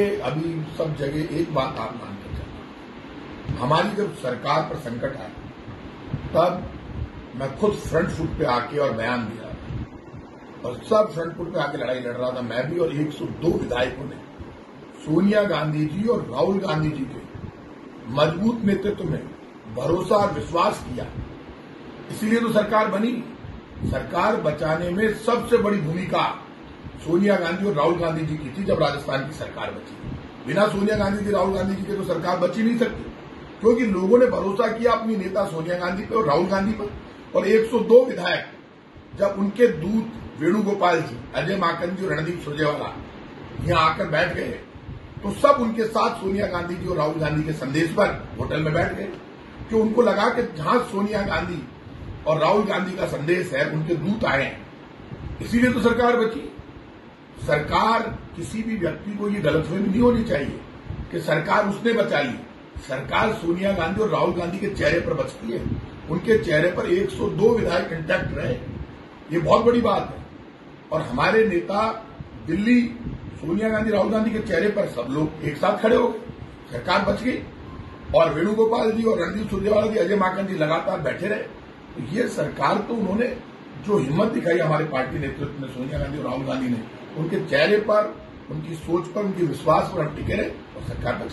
देखिए, अभी सब जगह एक बात आप मान के चलना हमारी जब सरकार पर संकट आया, तब मैं खुद फ्रंट फुट पे आके और बयान दिया। और सब फ्रंट फुट पे आके लड़ाई लड़ रहा था, मैं भी और 102 विधायकों ने। सोनिया गांधी जी और राहुल गांधी जी के मज़बूत नेतृत्व में भरोसा और विश्वास किया। इसीलिए तो सरकार बनी। सरकार बचाने में सबसे बड़ी भूमिका सोनिया गांधी और राहुल गांधी जी की थी जब राजस्थान की सरकार बची। बिना सोनिया गांधी जी राहुल गांधी जी के तो सरकार बची नहीं सकती। क्योंकि लोगों ने भरोसा किया अपनी नेता सोनिया गांधी पर और राहुल गांधी पर और 102 विधायक, जब उनके दूत वेणुगोपाल जी, अजय माकन जी और रणदीप सुरजेवाला यहाँ आकर बैठ गए तो सब उनके साथ सोनिया गांधी जी और राहुल गांधी के संदेश पर होटल में बैठ गए कि उनको लगा कि जहाँ सोनिया गांधी और राहुल गांधी का संदेश है, उनके दूत आए हैं। इसीलिए तो सरकार बची। सरकार किसी भी व्यक्ति को ये गलतफहमी नहीं होनी चाहिए कि सरकार उसने बचाई। सरकार सोनिया गांधी और राहुल गांधी के चेहरे पर बचती है। उनके चेहरे पर 102 विधायक इंटैक्ट रहे। ये बहुत बड़ी बात है। और हमारे नेता दिल्ली सोनिया गांधी, राहुल गांधी के चेहरे पर सब लोग एक साथ खड़े हो गए। सरकार बच गई। और वेणुगोपाल जी और रणदीप सुरजेवाला जी, अजय माकन जी लगातार बैठे रहे। तो ये सरकार तो उन्होंने जो हिम्मत दिखाई हमारे पार्टी नेतृत्व में सोनिया गांधी और राहुल गांधी ने उनके चेहरे पर, उनकी सोच पर, उनके विश्वास पर हम टिके रहे और सरकार बच।